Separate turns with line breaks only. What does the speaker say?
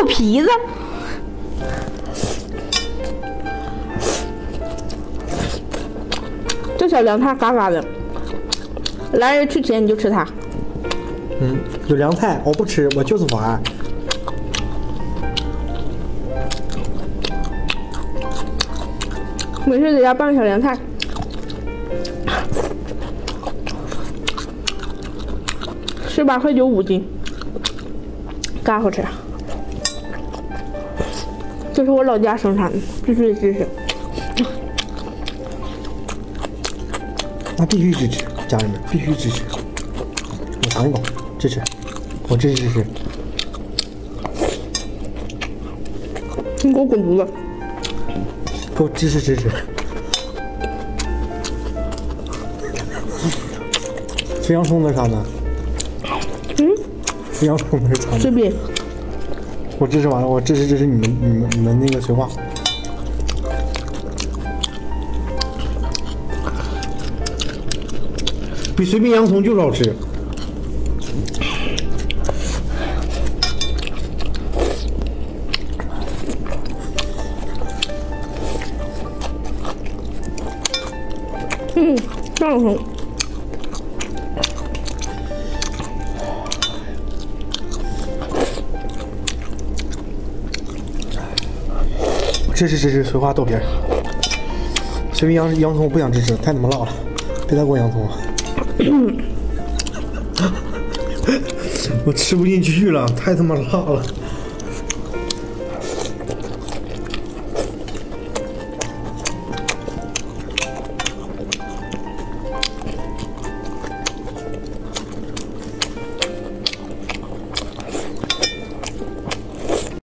有皮子。这小凉菜嘎嘎的，来人去前你就吃它。
嗯，有凉菜，我不吃，我就是玩。
没事，在家拌小凉菜。十八块九五斤，嘎好吃。这是我老家生产的，必须得支持。
那必须支持，家人们必须支持。我尝一口，支持，我支持支持。
你给我滚犊子！
给我支持支持。吃洋葱的啥呢？
嗯，
吃洋葱的是啥呢？
随便。
我支持完了，我支持支持你们你们你们那个绥化。比随便洋葱就是好吃。
嗯，上头。
吃吃吃吃绥化豆皮儿。随便洋洋葱我不想支持，太他妈辣了，别再给我洋葱了。我吃不进去了，太他妈辣了。